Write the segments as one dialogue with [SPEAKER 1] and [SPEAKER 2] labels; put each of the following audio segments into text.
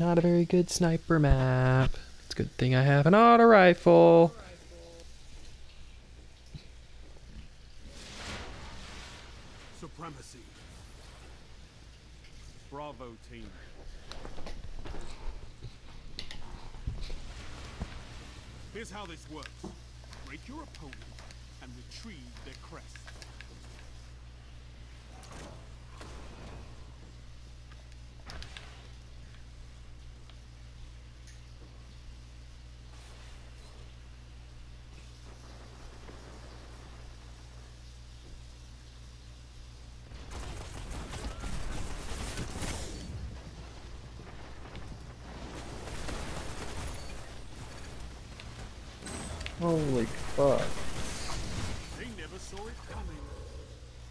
[SPEAKER 1] Not a very good sniper map. It's a good thing I have an auto rifle.
[SPEAKER 2] Supremacy. Bravo team. Here's how this works. Break your opponent and retrieve their crest.
[SPEAKER 3] Holy fuck.
[SPEAKER 2] They never saw it coming.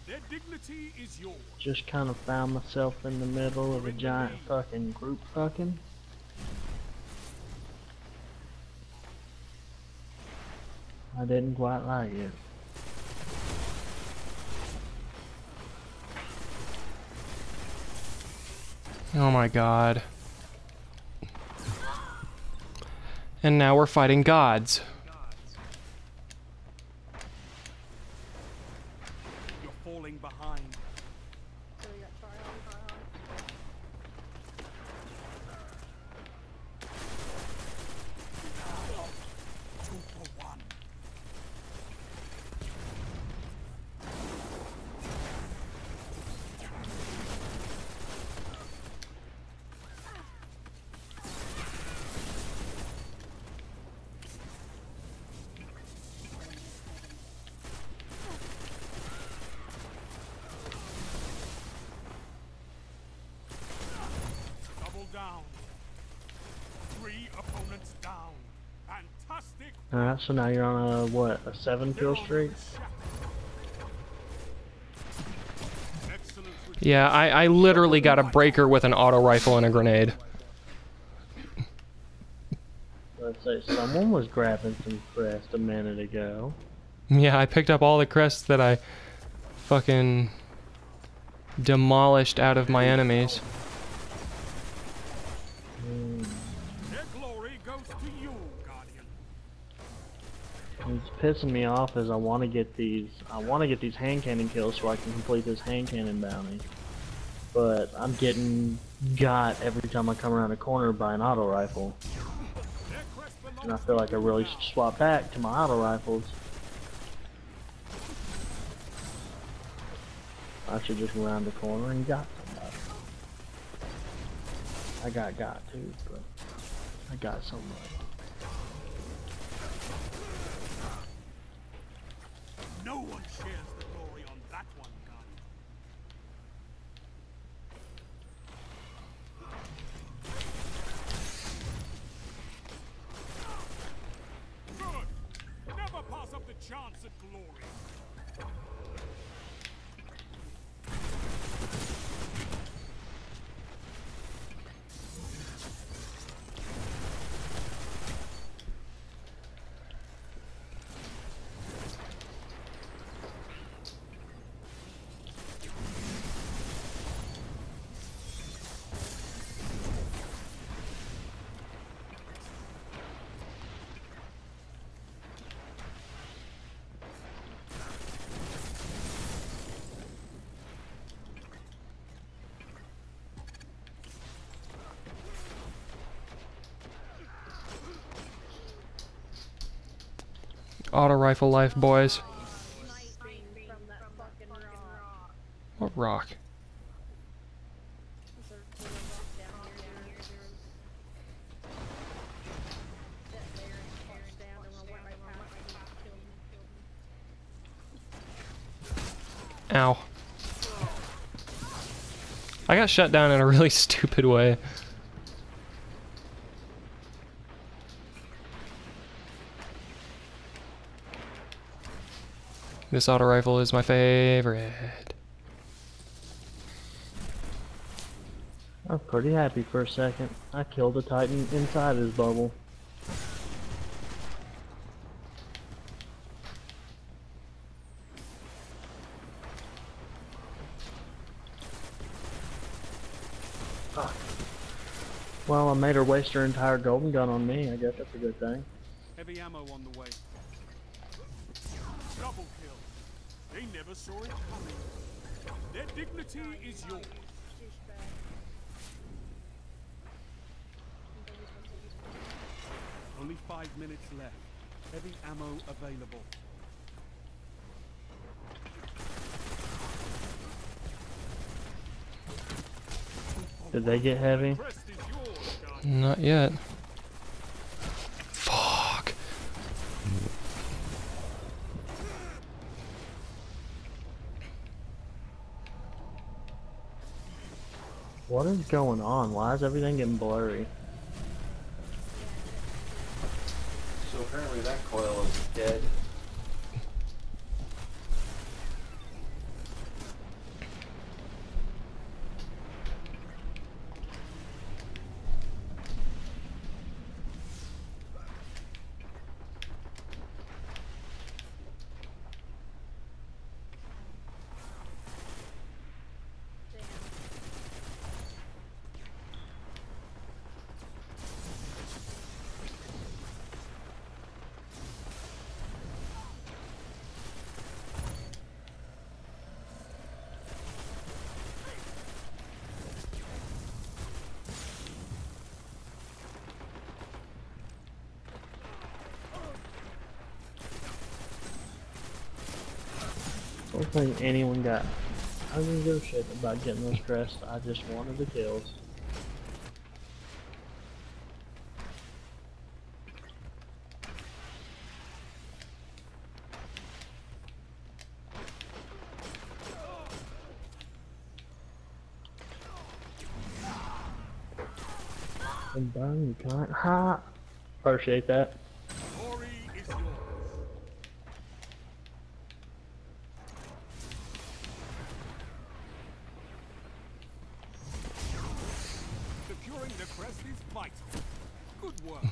[SPEAKER 2] Their dignity is yours.
[SPEAKER 3] Just kind of found myself in the middle of a giant fucking group fucking. I didn't quite like it.
[SPEAKER 1] Oh my god. And now we're fighting gods.
[SPEAKER 2] You're falling behind.
[SPEAKER 4] So we got Charlie behind.
[SPEAKER 2] Two for one. Double down. Three opponents down. Fantastic.
[SPEAKER 3] Alright, so now you're on a, what, a seven kill streak?
[SPEAKER 1] Yeah, I, I literally got a breaker with an auto rifle and a grenade.
[SPEAKER 3] Let's say someone was grabbing some crest a minute ago.
[SPEAKER 1] Yeah, I picked up all the crests that I fucking demolished out of my enemies.
[SPEAKER 2] Their
[SPEAKER 3] What's pissing me off is I want to get these. I want to get these hand cannon kills so I can complete this hand cannon bounty. But I'm getting got every time I come around a corner by an auto rifle, and I feel like I really should swap back to my auto rifles. I should just round the corner and got somebody. I got got too, but I got somebody.
[SPEAKER 2] No one shares the glory on that one, Guardian. Good. Never pass up the chance at glory.
[SPEAKER 1] Auto rifle life, boys.
[SPEAKER 4] Sniping from that fucking rock.
[SPEAKER 1] What rock?
[SPEAKER 4] Is there a little rock down here? There's- That there and punch down and I went right rifle life, boys. killed him.
[SPEAKER 1] Ow. I got shut down in a really stupid way. This auto rifle is my favorite.
[SPEAKER 3] I was pretty happy for a second. I killed a titan inside his bubble. Well, I made her waste her entire golden gun on me. I guess that's a good thing.
[SPEAKER 2] Heavy ammo on the way. Double kill. They never saw it coming. Their dignity is yours. Only five minutes left. Heavy ammo available.
[SPEAKER 3] Did they get heavy?
[SPEAKER 2] Crest is yours, guys.
[SPEAKER 1] Not yet.
[SPEAKER 3] What is going on? Why is everything getting blurry?
[SPEAKER 5] So apparently that coil is dead.
[SPEAKER 3] Don't think anyone got. I didn't give a shit about getting those crests. I just wanted the kills. And burn you can't. Ha! Appreciate that.
[SPEAKER 2] Glory is yours. Securing the crest is vital. Good work.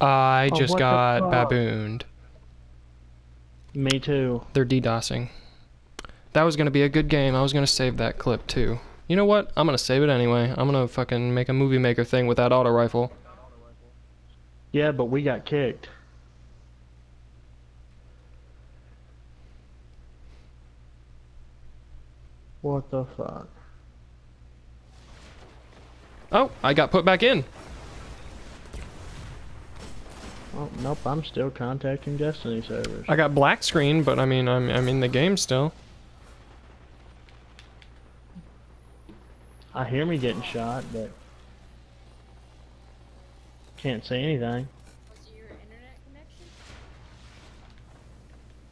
[SPEAKER 1] I
[SPEAKER 3] Oh,
[SPEAKER 1] just
[SPEAKER 3] what the
[SPEAKER 1] got
[SPEAKER 3] fuck?
[SPEAKER 1] babooned.
[SPEAKER 3] Me too.
[SPEAKER 1] They're DDoSing. That was gonna be a good game. I was gonna save that clip too. You know what? I'm gonna save it anyway. I'm gonna fucking make a movie maker thing with that auto rifle.
[SPEAKER 3] Yeah, but we got kicked. What the fuck?
[SPEAKER 1] Oh, I got put back in.
[SPEAKER 3] Oh, nope, I'm still contacting Destiny servers.
[SPEAKER 1] I got black screen, but I mean, I'm I'm in the game still.
[SPEAKER 3] I hear me getting shot, but can't say anything.
[SPEAKER 4] Was it your internet connection?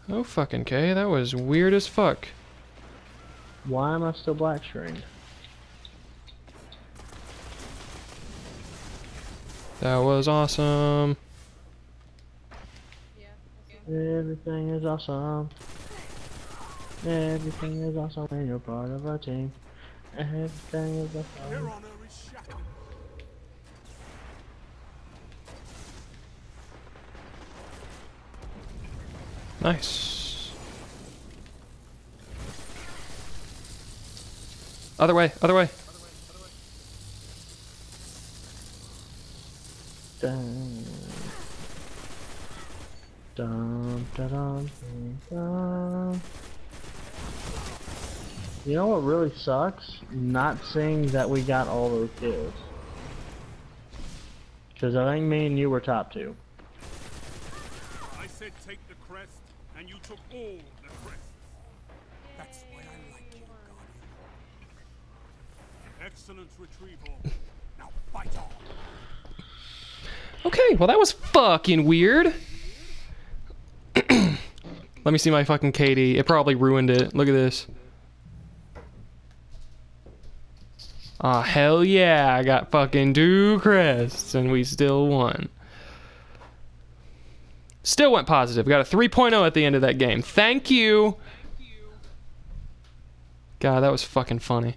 [SPEAKER 1] Oh fucking K, that was weird as fuck.
[SPEAKER 3] Why am I still black screened?
[SPEAKER 1] That was awesome.
[SPEAKER 4] Yeah. Okay.
[SPEAKER 3] Everything is awesome. Everything is awesome when you're part of our team.
[SPEAKER 1] Nice. Other way, other way.
[SPEAKER 3] You know what really sucks? Not seeing that we got all those kills. Because I think me and you were top two.
[SPEAKER 2] I said take the crest, and you took all the crests. That's why I like you, Guardian. Excellent retrieval. now fight on.
[SPEAKER 1] Okay, well that was fucking weird. Let me see my fucking KD. It probably ruined it. Look at this. Ah, hell yeah, I got fucking two crests and we still won. Still went positive. Got a 3.0 at the end of that game. Thank you. God, that was fucking funny.